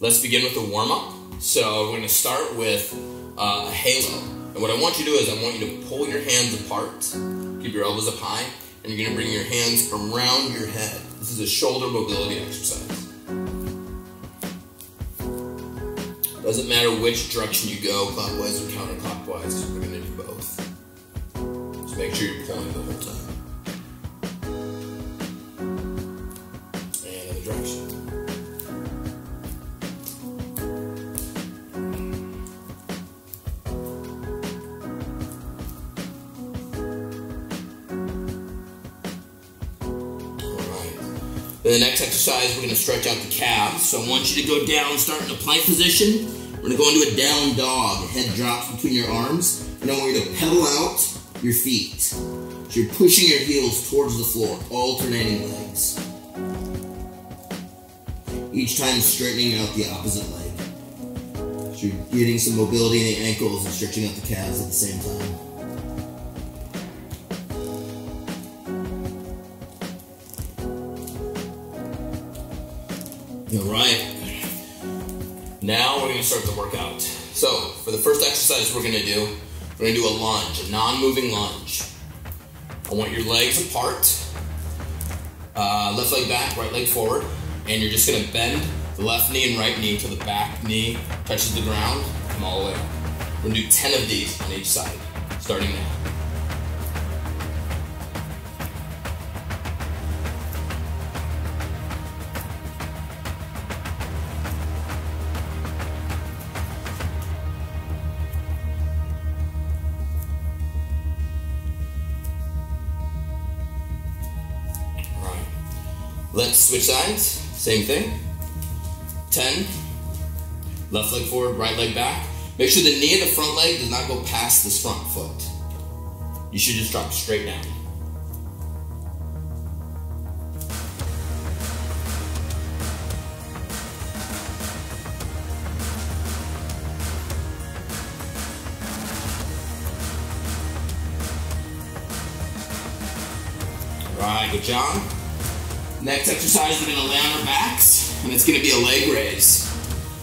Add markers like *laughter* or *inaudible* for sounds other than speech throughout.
let's begin with the warm up. So we're gonna start with uh, a halo. And what I want you to do is I want you to pull your hands apart, keep your elbows up high, and you're gonna bring your hands around your head. This is a shoulder mobility exercise. Doesn't matter which direction you go, clockwise or counterclockwise, we're gonna do both. Just make sure you're pulling the whole time. Then the next exercise, we're going to stretch out the calves. So I want you to go down, start in a plank position. We're going to go into a down dog. Head drops between your arms. And I want you to pedal out your feet. So you're pushing your heels towards the floor, alternating legs. Each time straightening out the opposite leg. So you're getting some mobility in the ankles and stretching out the calves at the same time. All right. Now we're going to start the workout. So for the first exercise we're going to do, we're going to do a lunge, a non-moving lunge. I want your legs apart, uh, left leg back, right leg forward, and you're just going to bend the left knee and right knee until the back knee touches the ground. Come all the way up. We're to do 10 of these on each side, starting now. Let's switch sides. Same thing. 10. Left leg forward, right leg back. Make sure the knee of the front leg does not go past this front foot. You should just drop straight down. Right, good job. Next exercise, we're gonna lay on our backs, and it's gonna be a leg raise.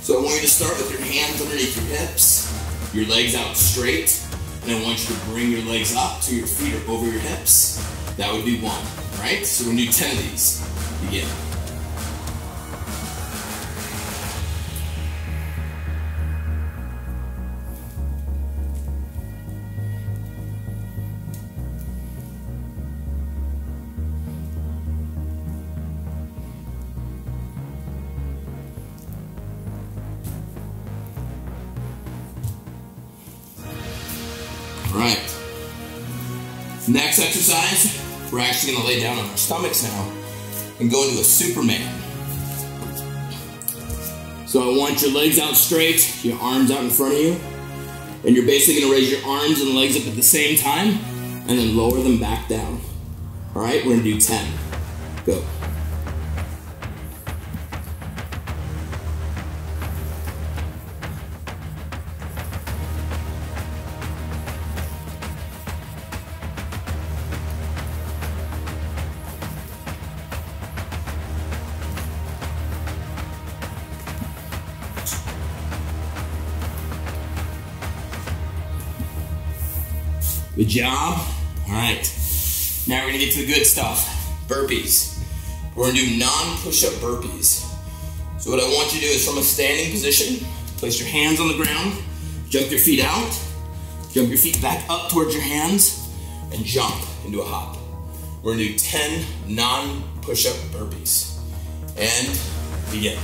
So I want you to start with your hands underneath your hips, your legs out straight, and I want you to bring your legs up to your feet are over your hips. That would be one, right? So we're gonna do 10 of these. Begin. All right. Next exercise, we're actually gonna lay down on our stomachs now and go into a Superman. So I want your legs out straight, your arms out in front of you, and you're basically gonna raise your arms and legs up at the same time and then lower them back down. All right, we're gonna do 10. Go. Good job. All right. Now we're gonna get to the good stuff. Burpees. We're gonna do non-push-up burpees. So what I want you to do is from a standing position, place your hands on the ground, jump your feet out, jump your feet back up towards your hands, and jump into a hop. We're gonna do 10 non-push-up burpees. And begin.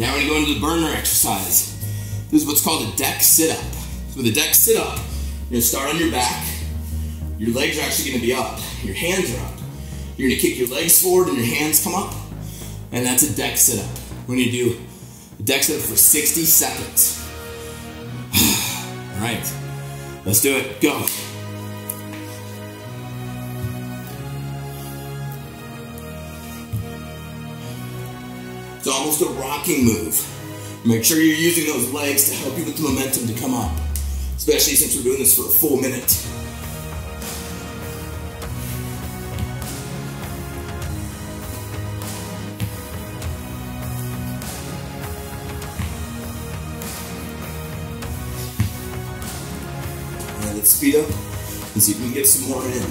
Now we're gonna go into the burner exercise. This is what's called a deck sit up. So with a deck sit up, you're gonna start on your back. Your legs are actually gonna be up. Your hands are up. You're gonna kick your legs forward and your hands come up. And that's a deck sit up. We're gonna do a deck sit up for 60 seconds. *sighs* All right, let's do it. Go. Almost a rocking move. Make sure you're using those legs to help you with the momentum to come up, especially since we're doing this for a full minute. And let's speed up and see if we can get some more in.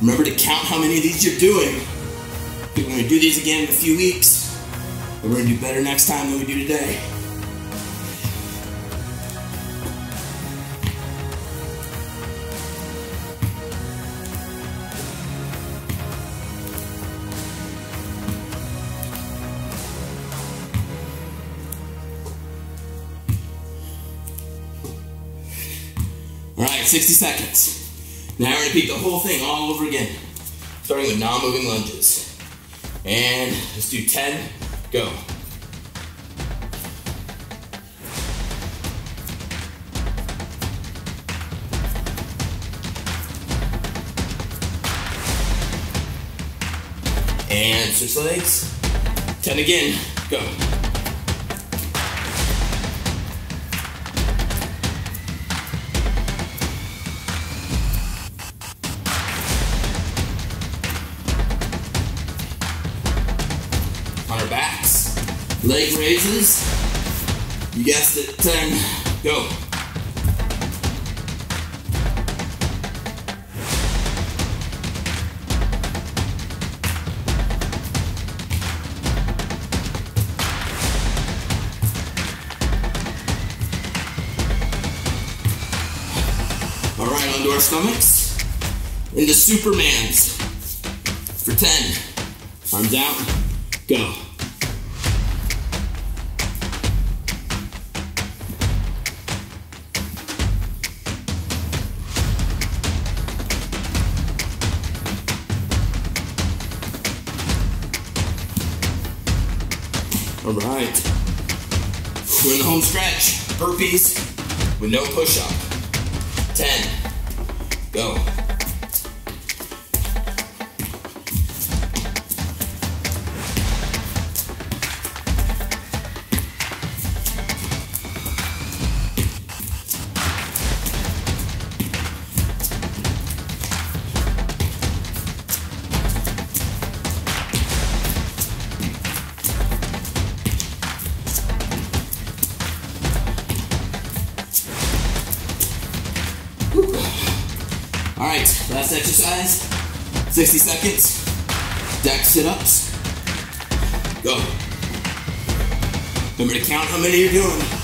Remember to count how many of these you're doing. We're going to do these again in a few weeks. We're going to do better next time than we do today. All right, 60 seconds. Now we're gonna repeat the whole thing all over again, starting with non-moving lunges. And let's do 10, go. And switch legs. 10 again, go. Leg raises. You guessed it, 10. Go. All right, onto our stomachs. Into Supermans for 10. Arms out. Go. All right. We're in the home stretch. Burpees with no push up. 10. Go. All right, last exercise. 60 seconds. Deck sit-ups. Go. Remember to count how many you're doing.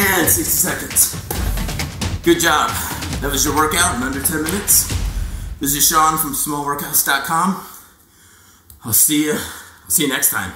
And 60 seconds. Good job. That was your workout in under 10 minutes. This is Sean from smallworkouts.com. I'll see you. I'll see you next time.